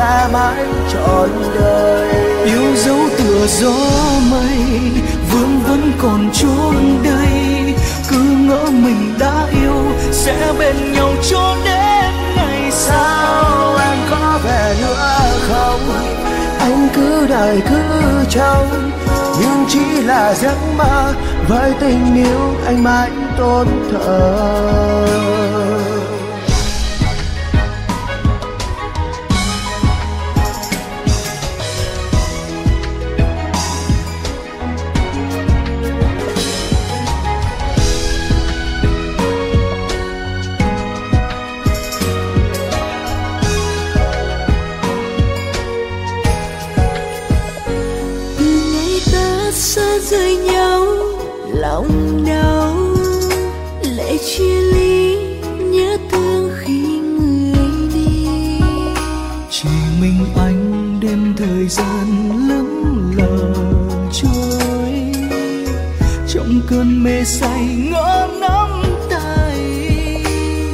ta mãi trọn đời. Yêu dấu tựa gió mây vương vẫn còn chốn đây cứ ngỡ mình đã yêu sẽ bên nhau cho đến ngày sau. Em có về nữa không? Anh cứ đợi cứ trông nhưng chỉ là giấc mơ. Với tình yêu anh mãi tôn thờ mê say ngỡ nắm tay.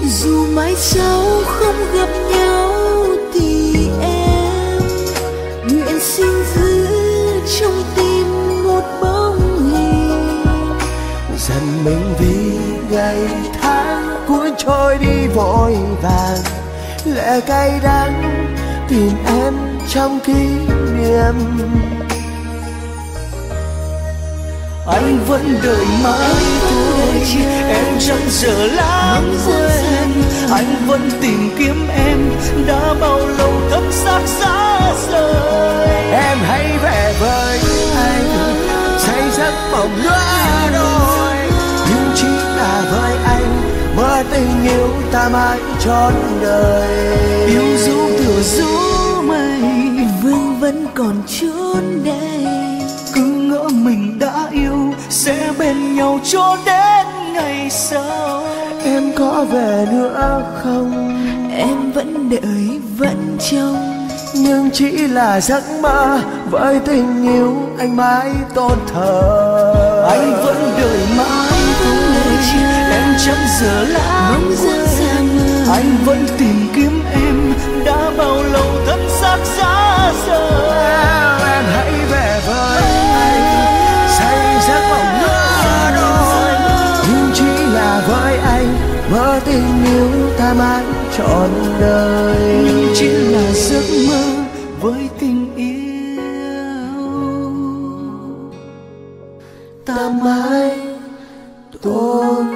Dù mai sau không gặp nhau thì em nguyện xin giữ trong tim một bóng hình. Dần mình vì ngày tháng cuốn trôi đi vội vàng. Lẽ cay đắng tìm em trong kỷ niệm anh vẫn đợi mãi thôi. Em chẳng giờ lãng quên. Anh vẫn tìm kiếm em đã bao lâu thấm xác xa rời. Em hãy về với anh. Say giấc mộng nữa đôi nhưng chỉ là với anh. Mơ tình yêu ta mãi trọn đời. Yêu dấu thừa gió mây, vương vẫn còn chốn đây mình đã yêu sẽ bên nhau cho đến ngày sau. Em có về nữa không? Em vẫn đợi vẫn trông. Nhưng chỉ là giấc mơ với tình yêu anh mãi tôn thờ. Anh vẫn đợi mãi thôi em chẳng giờ lãng mong dần xa mơ anh vẫn tìm kiếm em đã bao lâu thân xác xa rời tình yêu ta mãi trọn đời. Nhưng chỉ là giấc mơ với tình yêu. Ta mãi tôn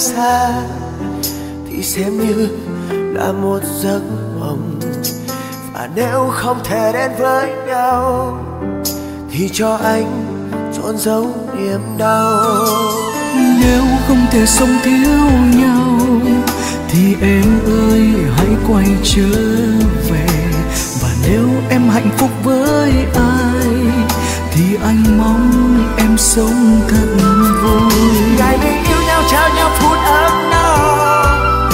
xa thì xem như là một giấc mộng. Và nếu không thể đến với nhau thì cho anh trôn giấu niềm đau. Nếu không thể sống thiếu nhau thì em ơi hãy quay trở về. Và nếu em hạnh phúc với ai thì anh mong em sống thật vui. Ngày mình yêu trao nhau phút ấm nồng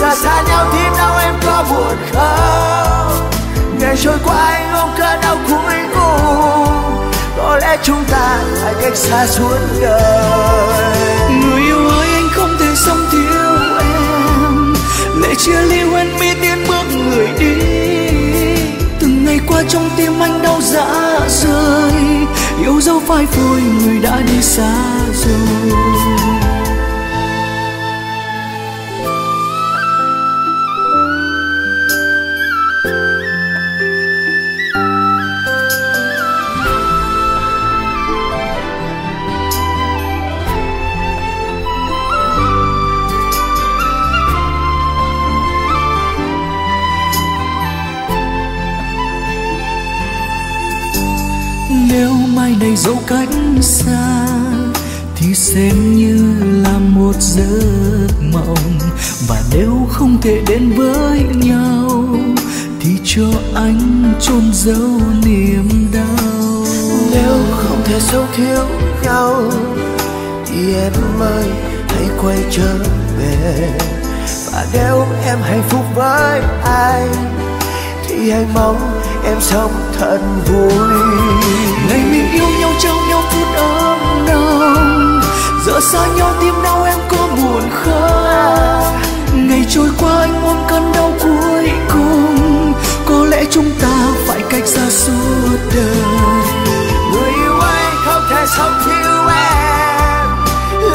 giờ xa nhau thêm đau em có buồn không? Ngày trôi qua anh ôm cơn đau cuối cùng. Có lẽ chúng ta phải cách xa suốt đời. Người yêu ơi, anh không thể sống thiếu em. Lệ chia ly quên mi tiến bước người đi. Từng ngày qua trong tim anh đau dã rơi. Yêu dấu phai phôi người đã đi xa rồi. Đây dẫu cách xa, thì xem như là một giấc mộng. Và nếu không thể đến với nhau, thì cho anh chôn giấu niềm đau. Nếu không thể sống thiếu nhau, thì em ơi, hãy quay trở về. Và nếu em hạnh phúc với ai thì anh mong em sống thật vui ngày mình yêu nhau trao nhau phút ấm nồng. Giờ xa nhau tim đau em có buồn không ngày trôi qua anh ôm cơn đau cuối cùng. Có lẽ chúng ta phải cách xa suốt đời. Người yêu anh không thể sống thiếu em.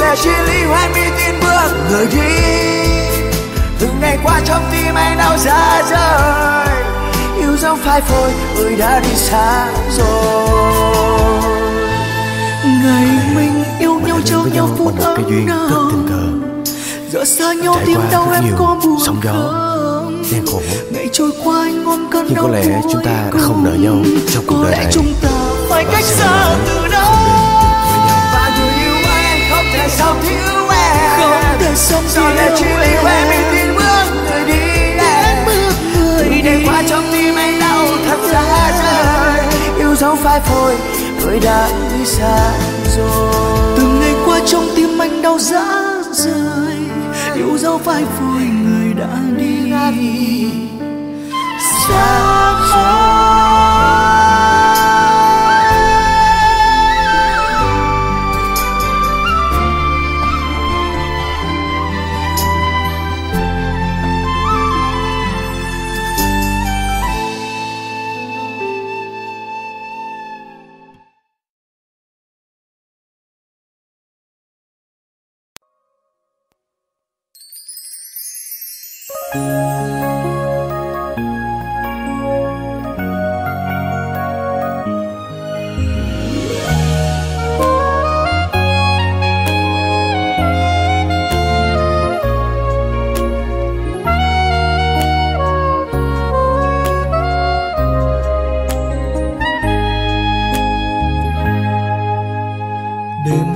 Là chia ly hoen mi tin bước người đi. Từng ngày qua trong tim anh đau ra rời yêu dấu phai phôi người đã đi xa rồi. Ngày mình yêu nhau trao nhau phút ấm cờ. Giờ xa nhau tim đau em nhiều có buồn sóng gió, gian khổ. ngày trôi qua anh ôm cơn Nhưng đau có lẽ chúng ta đã không nợ nhau trong cuộc đời này. chúng ta phải cách xa từ đó. và người yêu anh không thể sống thiếu em. Không thể sống Sao lệ chia ly em mi dấu phai phôi người đã đi xa rồi từng ngày qua trong tim anh đau dã rời yêu dấu phai phôi người đã đi xa rồi.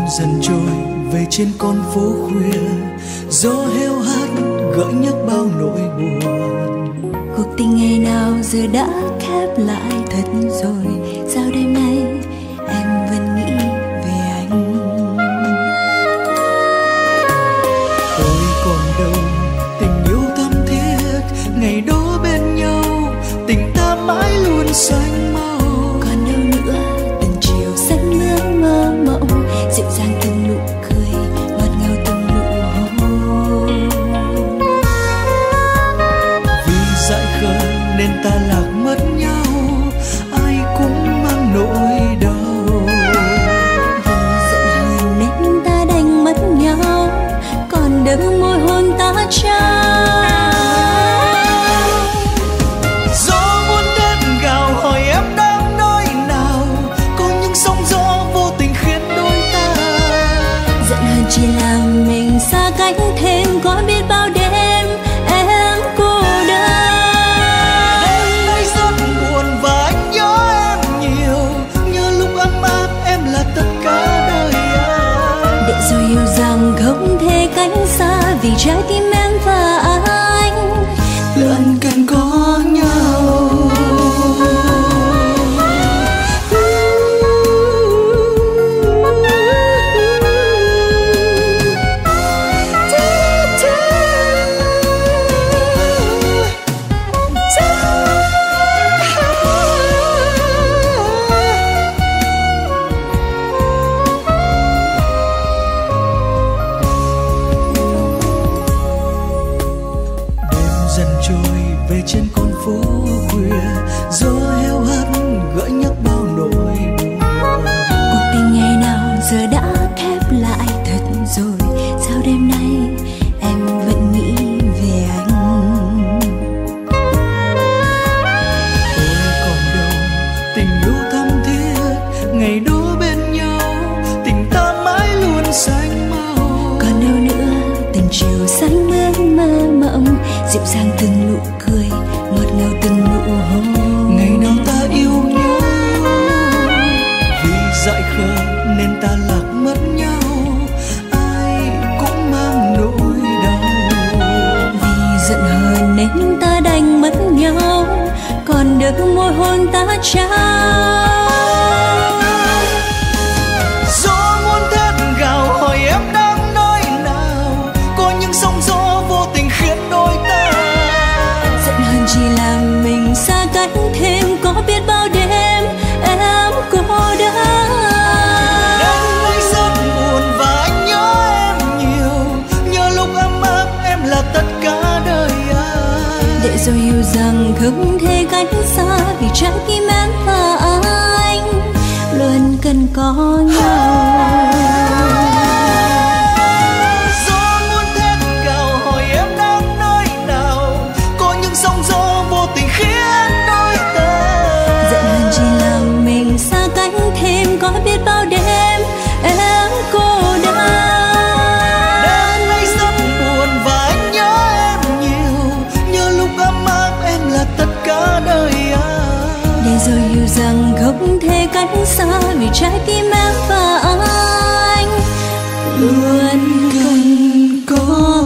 Dần trôi về trên con phố khuya. Gió heo hắt gợi nhắc bao nỗi buồn. Cuộc tình ngày nào giờ đã khép lại thật rồi? Sao đây dần trôi về trên con phố khuya gió heo hắt gợi nhắc bao xa vì trái tim em và anh. Luôn cần có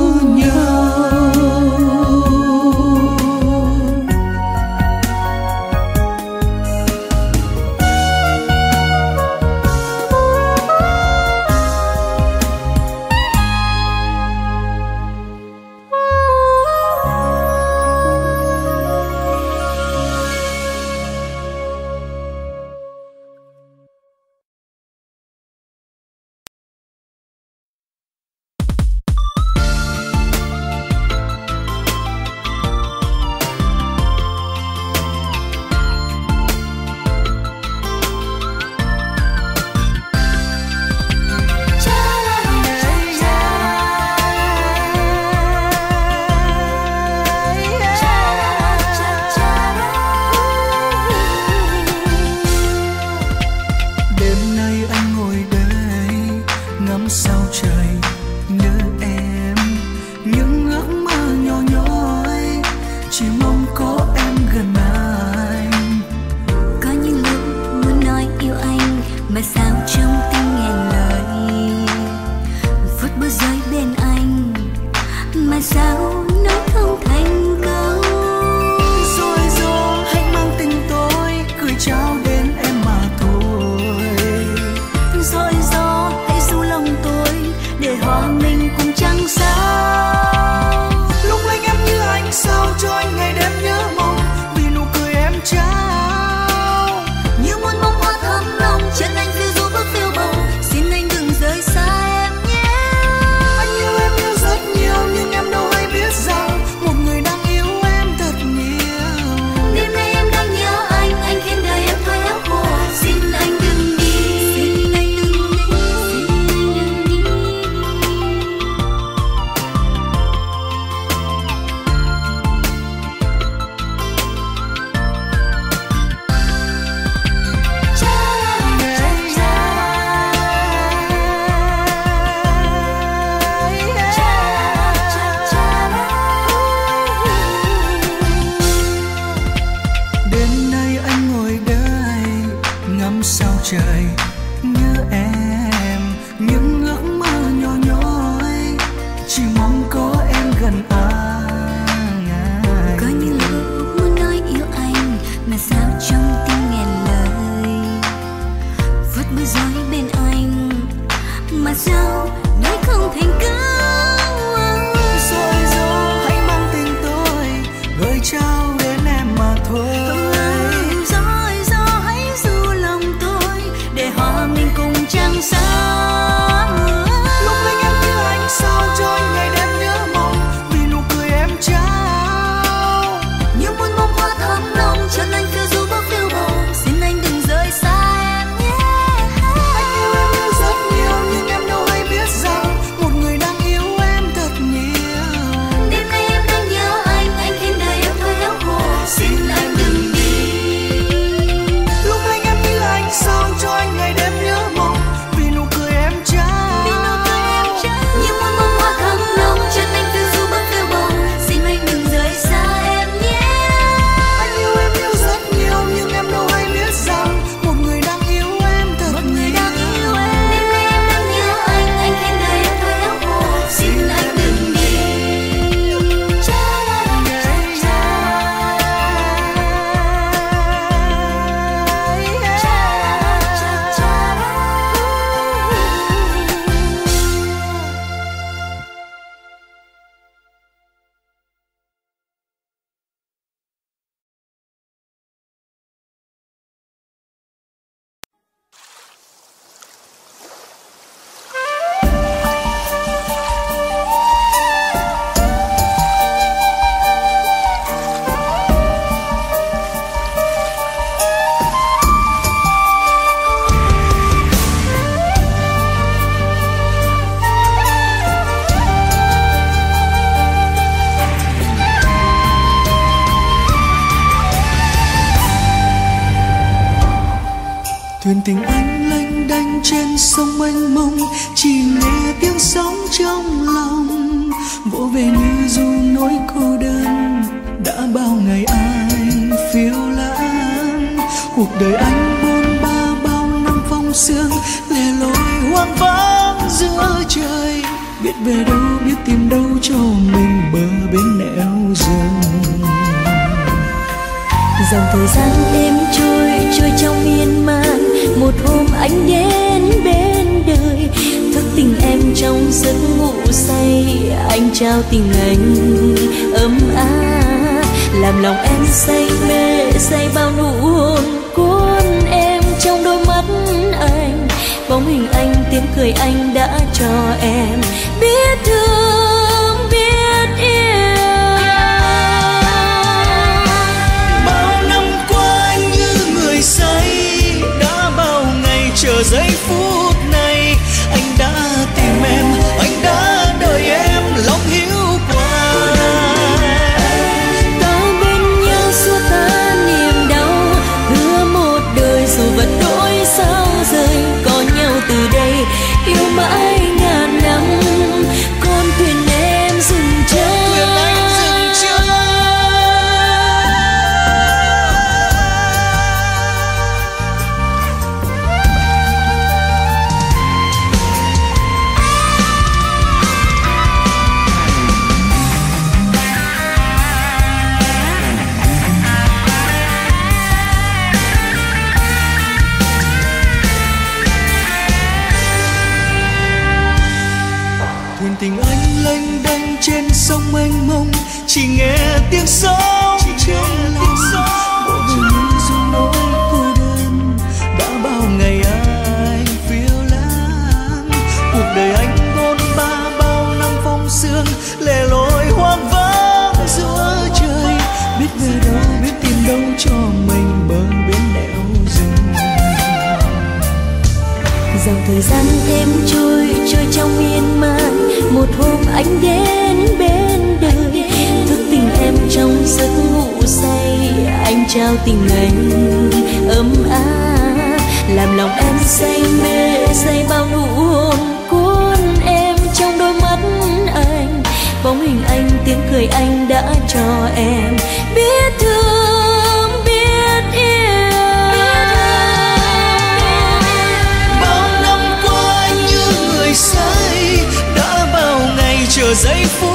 giây phút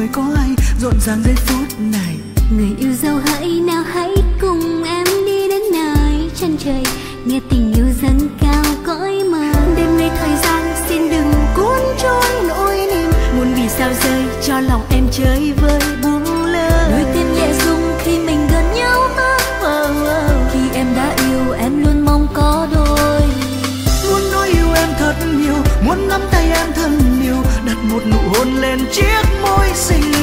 người có ai rộn ràng giây phút này? Người yêu dấu hãy nào hãy cùng em đi đến nơi chân trời. Nghe tình yêu dâng cao cõi mơ. Đêm nay thời gian xin đừng cuốn trôi nỗi niềm. Muốn vì sao rơi cho lòng em chơi vơi hôn lên chiếc môi xinh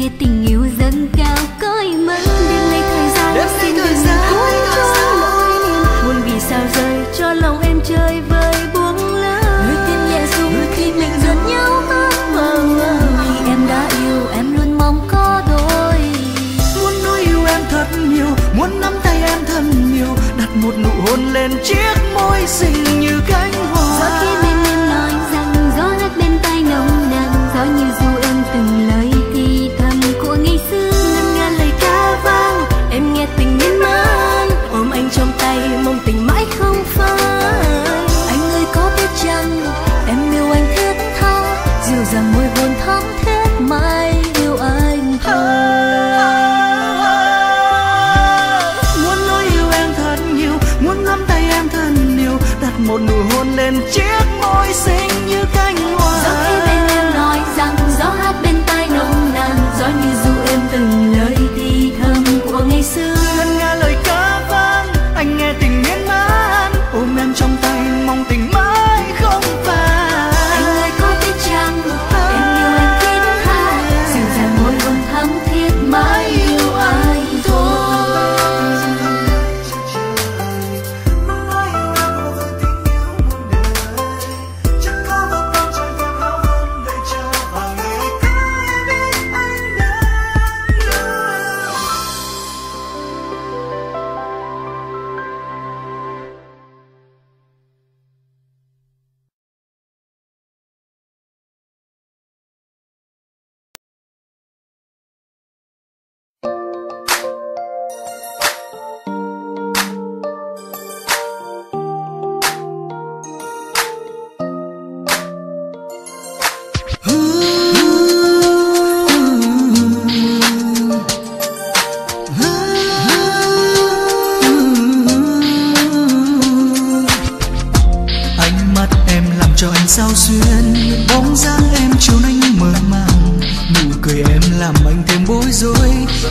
nghĩa tình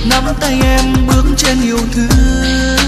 nắm tay em bước trên yêu thương.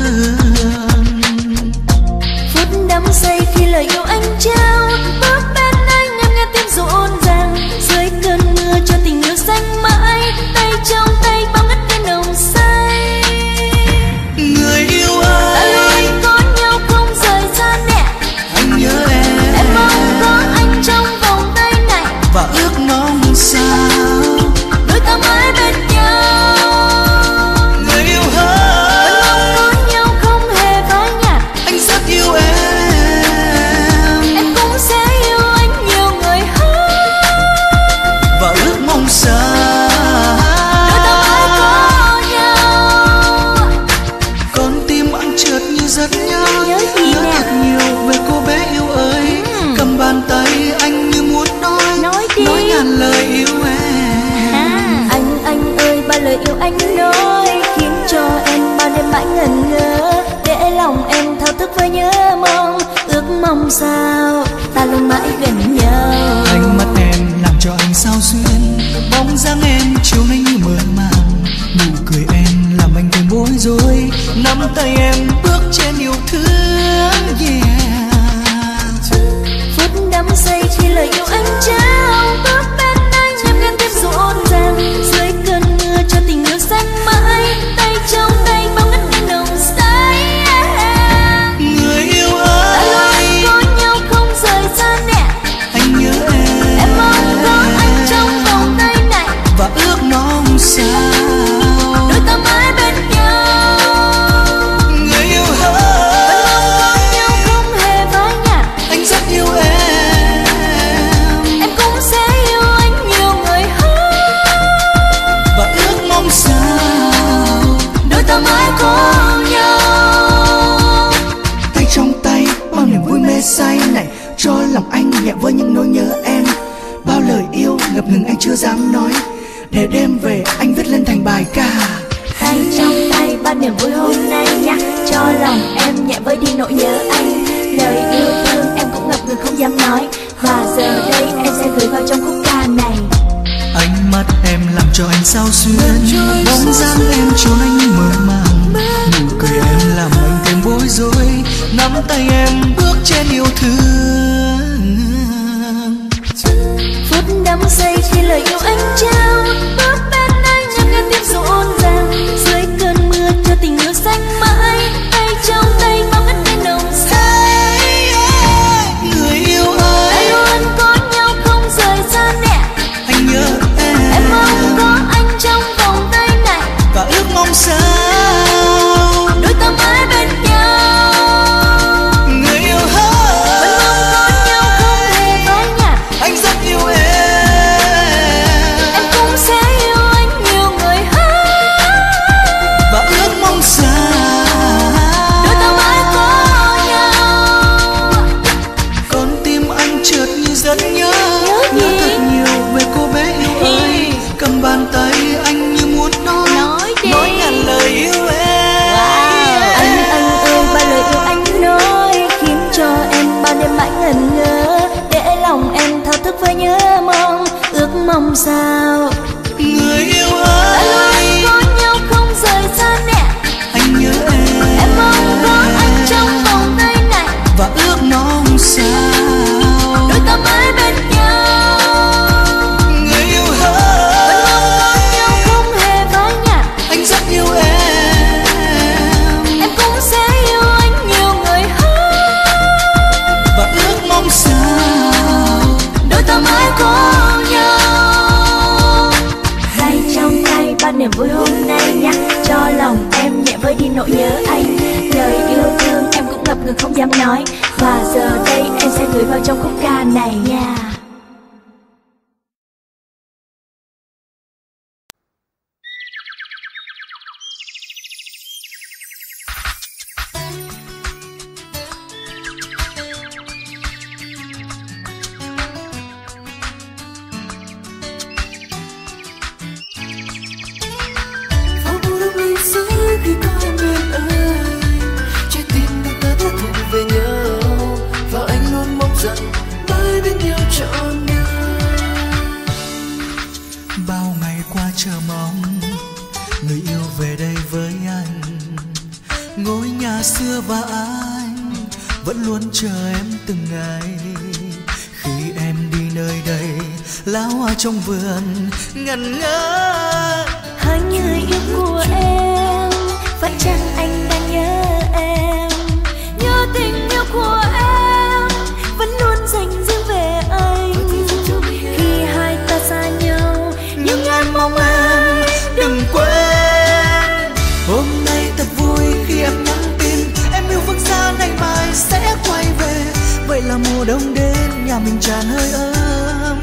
tràn hơi ấm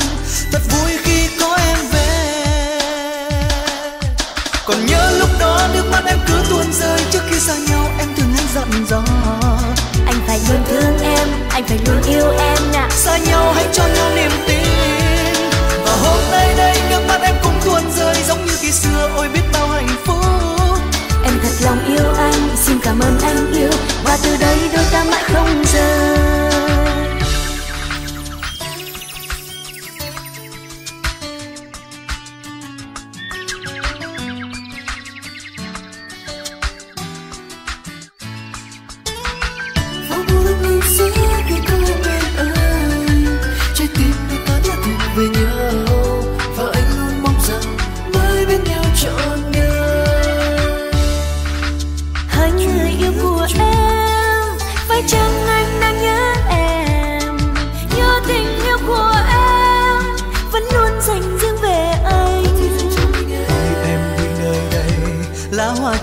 thật vui khi có em về. Còn nhớ lúc đó nước mắt em cứ tuôn rơi trước khi xa nhau em thường hay dặn dò. Anh phải luôn thương em anh phải luôn yêu em nè xa nhau hãy cho nhau niềm tin. Và hôm nay đây nước mắt em cũng tuôn rơi giống như khi xưa ôi biết bao hạnh phúc. Em thật lòng yêu anh xin cảm ơn anh yêu. Và từ đây đôi ta mãi không rời.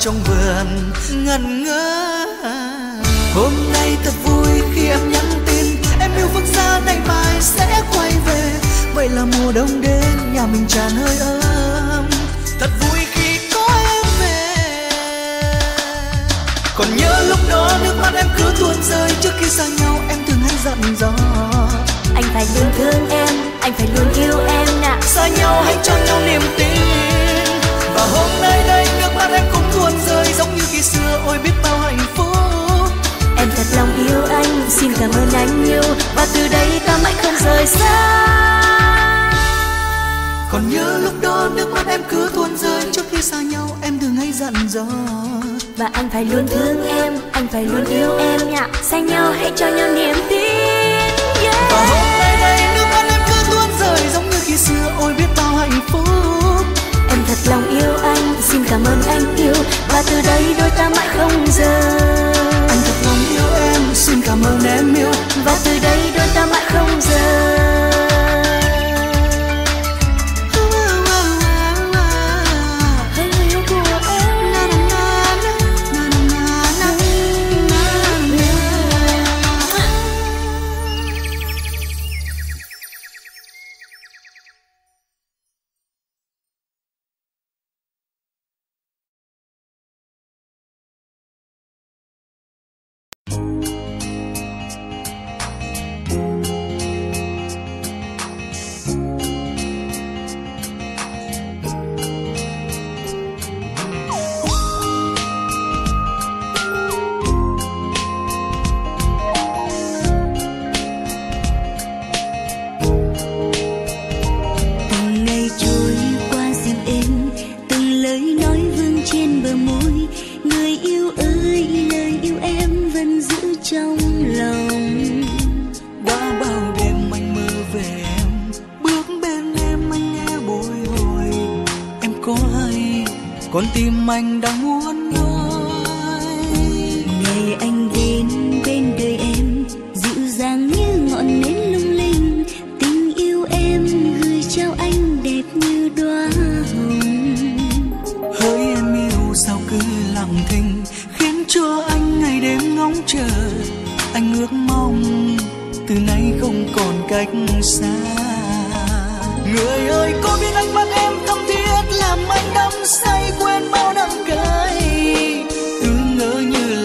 trong vườn ngẩn ngơ. Hôm nay thật vui khi em nhắn tin em yêu phương xa nay mai sẽ quay về. Vậy là mùa đông đến nhà mình tràn hơi ấm. Thật vui khi có em về. Còn nhớ lúc đó nước mắt em cứ tuôn rơi trước khi xa nhau em thường hay dặn dò. Anh phải luôn thương em anh phải luôn yêu em nè. Xa nhau hãy cho nhau niềm tin. Và hôm nay đây nước mắt em cũng ôi biết bao hạnh phúc. Em thật lòng yêu anh xin cảm ơn anh yêu và từ đây ta mãi không rời xa. Còn nhớ lúc đó nước mắt em cứ tuôn rơi trước khi xa nhau em đừng hay dặn dò. Và anh phải luôn thương em anh phải luôn yêu em nhạ xa nhau hãy cho nhau niềm tin yeah. và hôm nay đây nước mắt em cứ tuôn rơi giống như khi xưa ôi biết bao hạnh phúc lòng yêu anh. Xin cảm ơn anh yêu, và từ đây đôi ta mãi không rời. Anh thật lòng yêu em, xin cảm ơn em yêu, và từ đây đôi ta mãi không rời.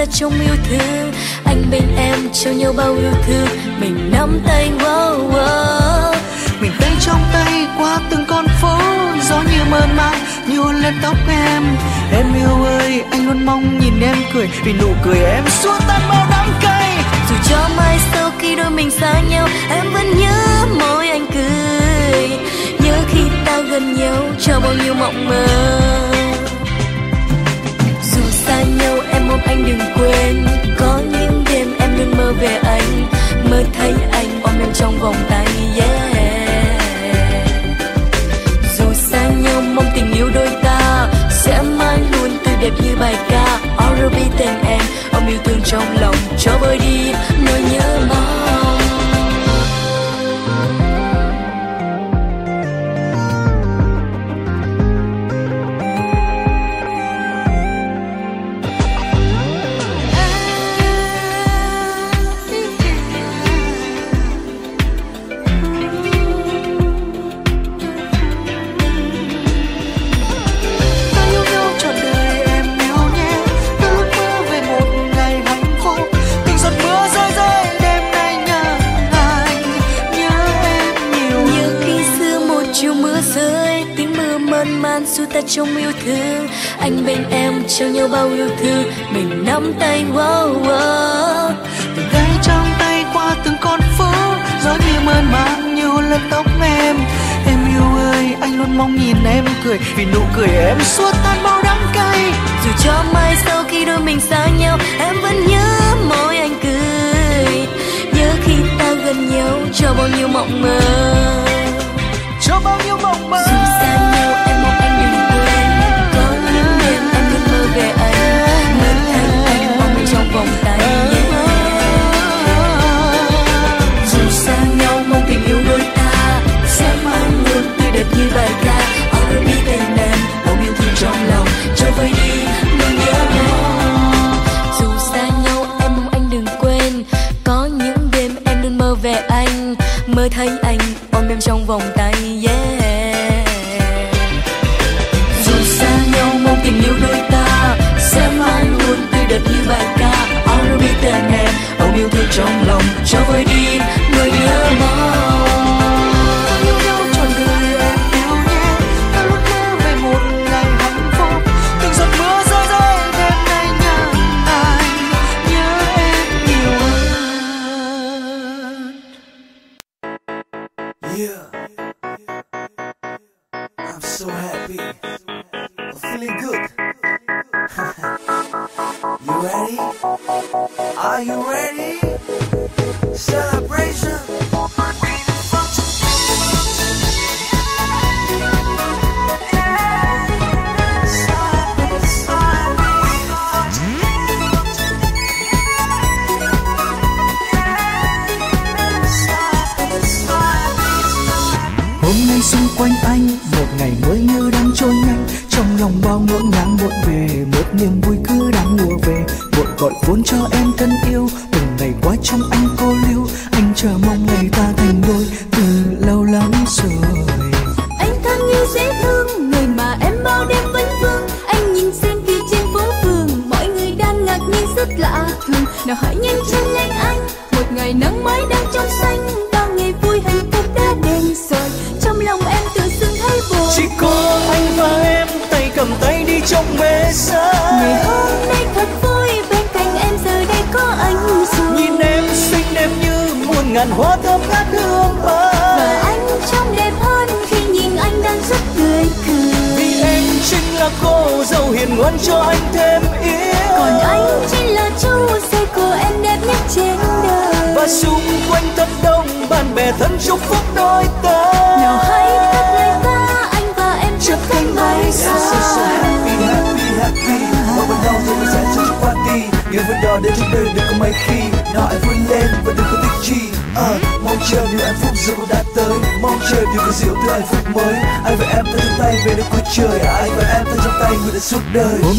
ta trong yêu thương. Anh bên em trao nhau bao yêu thương. Mình nắm tay wow, wow. mình tay trong tay qua từng con phố gió như mơ màng như hôn lên tóc em. Em yêu ơi anh luôn mong nhìn em cười vì nụ cười em xua tan bao đắng cay dù cho mai sau khi đôi mình xa nhau em vẫn nhớ môi anh cười. Nhớ khi ta gần nhau cho bao nhiêu mộng mơ. Dù xa nhau mong anh đừng quên. Có những đêm em luôn mơ về anh, mơ thấy anh ôm em trong vòng tay, yeah. Dù xa nhau, mong tình yêu đôi ta sẽ mãi luôn tươi đẹp như bài ca. RB tên em ôm yêu thương trong lòng, cho bơi đi nỗi nhớ mong dù ta trong yêu thương anh bên em trao nhau bao yêu thương mình nắm tay wow wow. Từ tay trong tay qua từng con phố gió đi mơn màng nhiều lần tóc em. Em yêu ơi anh luôn mong nhìn em cười vì nụ cười em xua tan bao đắng cay. Dù cho mai sau khi đôi mình xa nhau em vẫn nhớ môi anh cười. Nhớ khi ta gần nhau cho bao nhiêu mộng mơ. Cho bao nhiêu mộng mơ. Dù xa vòng tay, yeah. Dù xa nhau, mong tình yêu đôi ta, sẽ mãi luôn tươi đẹp như bài ca I'll be there suốt đời. hôm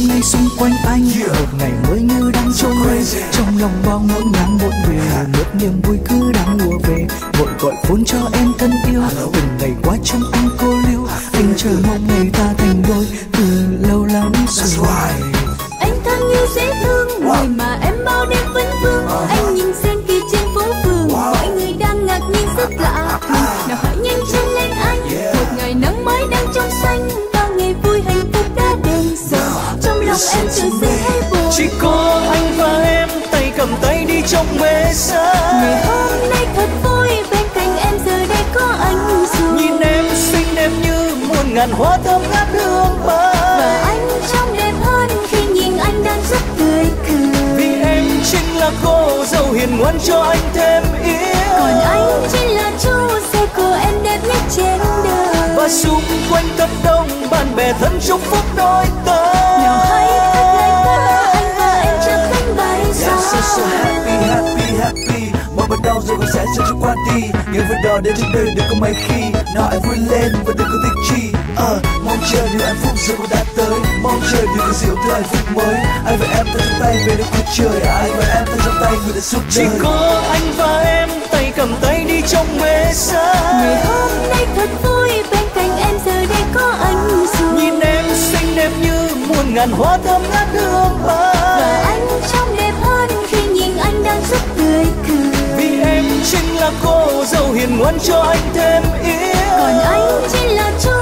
ngàn hoa thơm ngát hương bay. Và anh trông đẹp hơn khi nhìn anh đang rất tươi cười. Vì em chính là cô dâu hiền ngoan cho anh thêm yêu. Còn anh chính là chú rể của em đẹp nhất trên đời và xung quanh thật đông bạn bè thân chúc phúc đôi ta nào hãy cất lời ca anh và em chắp cánh bay xa Yeah, so so happy, happy, happy. Mọi bắt đầu rồi còn sẽ cho cho qua đi. Những vượt đò đến trên đời đừng có mấy khi. Nào em vui lên và đừng có thích chi Ờ, mong chờ điều hạnh phúc rồi cũng đã tới. Mong chờ điều kỳ diệu từ hạnh phúc mới. Anh và em tay trong tay về đến cuối trời Anh và em tay trong tay người đã suốt chỉ đời? có anh và em tay cầm tay đi trong mê xa. Ngày hôm nay thật vui bên cạnh em giờ đây có anh rồi nhìn em xinh đẹp như muôn ngàn hoa thơm ngát hương và bay anh trông đẹp hơn khi nhìn anh đang rất tươi cười. Vì em chính là cô dâu hiền ngoan cho anh thêm yêu. Còn anh chính là chú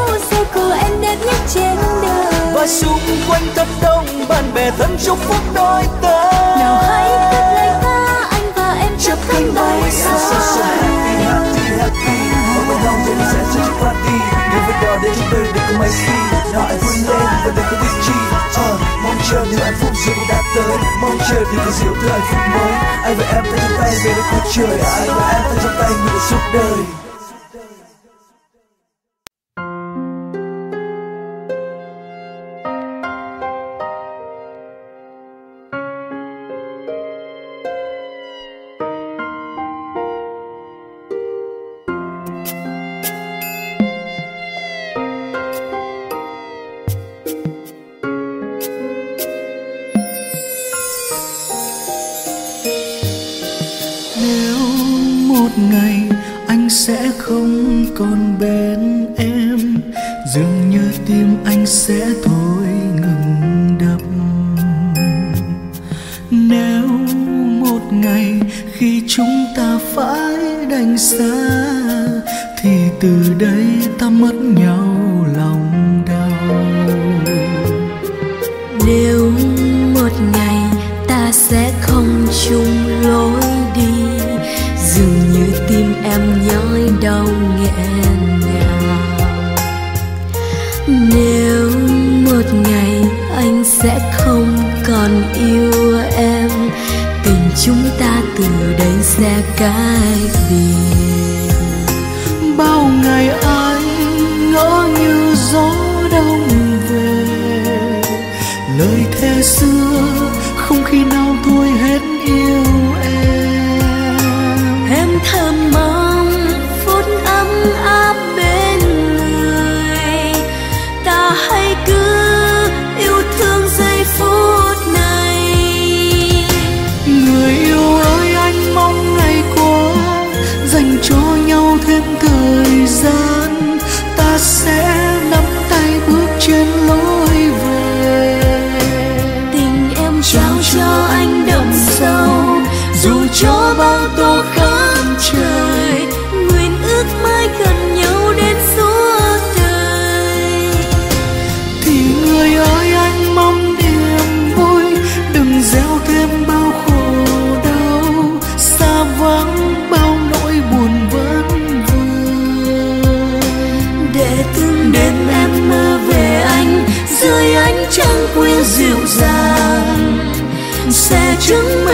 của em đẹp nhất trên đời. Và xung quanh thật đông bạn bè thân chúc phúc đôi ta nào hãy cất lời ca anh và em chắp cánh bay Yeah, so so xa. Đến đời đừng có mấy khi Nào anh vui lên và đừng có thích chi mong chờ điều hạnh phúc rồi cũng đã tới Mong chờ điều kỳ diệu từ hạnh phúc mới Anh và em tay trong tay về đến cuối trời Anh và em tay trong tay người suốt đời sẽ